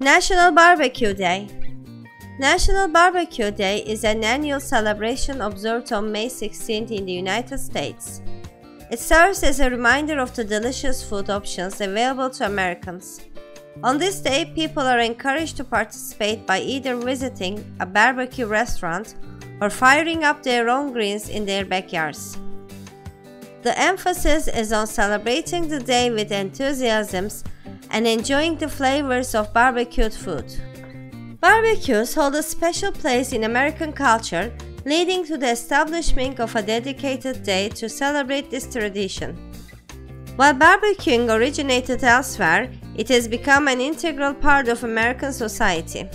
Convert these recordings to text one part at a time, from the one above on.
National Barbecue Day National Barbecue Day is an annual celebration observed on May 16th in the United States. It serves as a reminder of the delicious food options available to Americans. On this day, people are encouraged to participate by either visiting a barbecue restaurant or firing up their own grills in their backyards. The emphasis is on celebrating the day with enthusiasm and enjoying the flavors of barbecued food. Barbecues hold a special place in American culture, leading to the establishment of a dedicated day to celebrate this tradition. While barbecuing originated elsewhere, it has become an integral part of American society.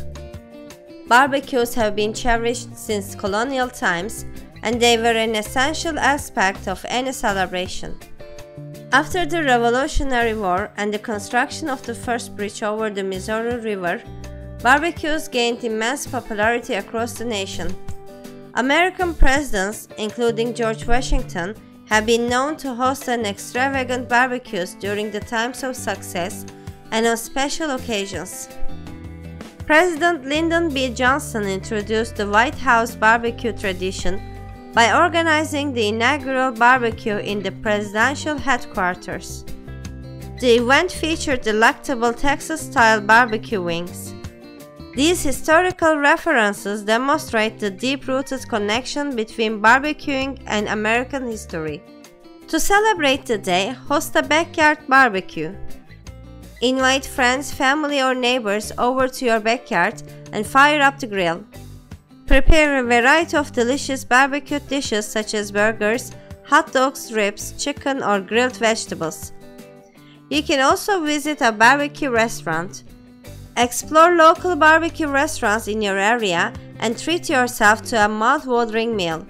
Barbecues have been cherished since colonial times, and they were an essential aspect of any celebration. After the Revolutionary War and the construction of the first bridge over the Missouri River, barbecues gained immense popularity across the nation. American presidents, including George Washington, have been known to host an extravagant barbecues during the times of success and on special occasions. President Lyndon B. Johnson introduced the White House barbecue tradition by organizing the inaugural barbecue in the presidential headquarters. The event featured delectable Texas style barbecue wings. These historical references demonstrate the deep rooted connection between barbecuing and American history. To celebrate the day, host a backyard barbecue. Invite friends, family, or neighbors over to your backyard and fire up the grill. Prepare a variety of delicious barbecue dishes such as burgers, hot dogs, ribs, chicken, or grilled vegetables. You can also visit a barbecue restaurant. Explore local barbecue restaurants in your area and treat yourself to a mouth-watering meal.